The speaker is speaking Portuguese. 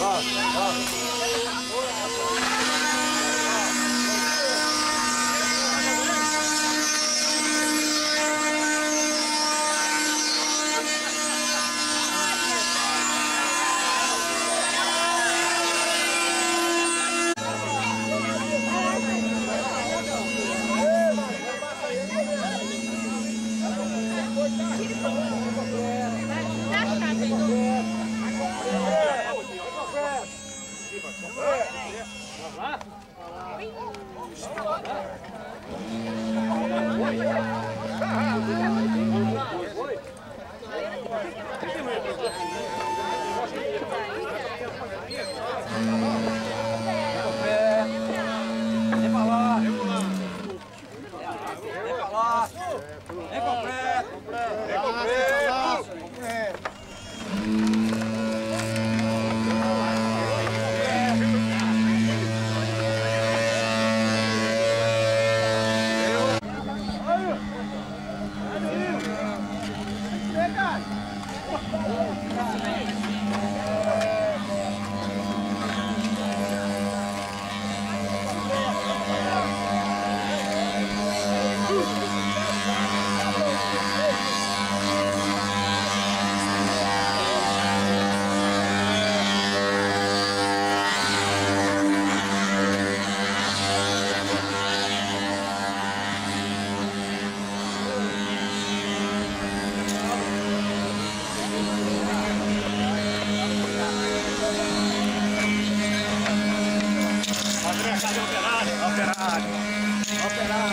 Bus bus Operário, operário, operário.